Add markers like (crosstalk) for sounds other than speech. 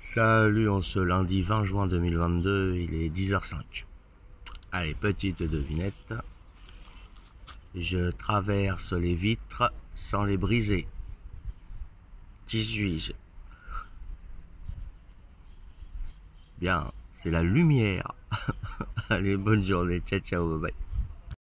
Salut, on ce lundi 20 juin 2022, il est 10h05. Allez, petite devinette. Je traverse les vitres sans les briser. Qui suis-je? Bien, c'est la lumière. (laughs) Allez, bonne journée. Ciao, ciao, bye bye.